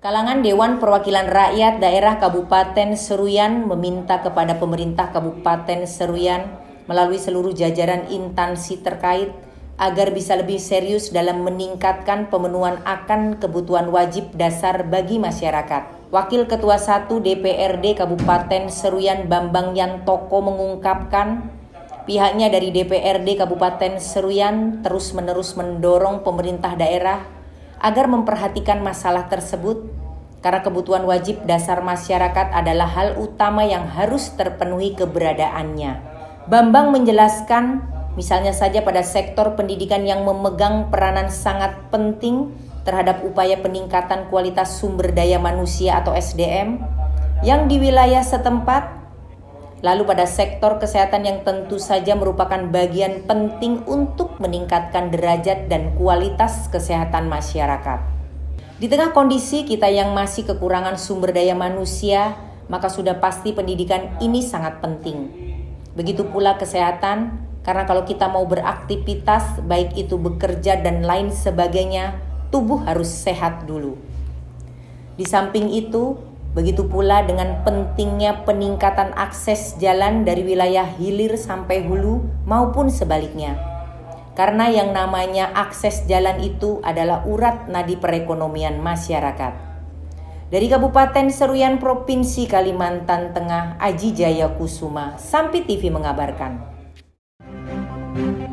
Kalangan Dewan Perwakilan Rakyat Daerah Kabupaten Seruyan meminta kepada pemerintah Kabupaten Seruyan melalui seluruh jajaran instansi terkait agar bisa lebih serius dalam meningkatkan pemenuhan akan kebutuhan wajib dasar bagi masyarakat. Wakil Ketua 1 DPRD Kabupaten Seruyan Bambang Yantoko mengungkapkan pihaknya dari DPRD Kabupaten Seruyan terus-menerus mendorong pemerintah daerah agar memperhatikan masalah tersebut karena kebutuhan wajib dasar masyarakat adalah hal utama yang harus terpenuhi keberadaannya. Bambang menjelaskan, misalnya saja pada sektor pendidikan yang memegang peranan sangat penting terhadap upaya peningkatan kualitas sumber daya manusia atau SDM yang di wilayah setempat Lalu pada sektor kesehatan yang tentu saja merupakan bagian penting untuk meningkatkan derajat dan kualitas kesehatan masyarakat. Di tengah kondisi kita yang masih kekurangan sumber daya manusia, maka sudah pasti pendidikan ini sangat penting. Begitu pula kesehatan, karena kalau kita mau beraktivitas, baik itu bekerja dan lain sebagainya, tubuh harus sehat dulu. Di samping itu, Begitu pula dengan pentingnya peningkatan akses jalan dari wilayah hilir sampai hulu maupun sebaliknya. Karena yang namanya akses jalan itu adalah urat nadi perekonomian masyarakat. Dari Kabupaten Seruyan Provinsi Kalimantan Tengah, Aji Jaya Kusuma, Sampi TV mengabarkan. thank you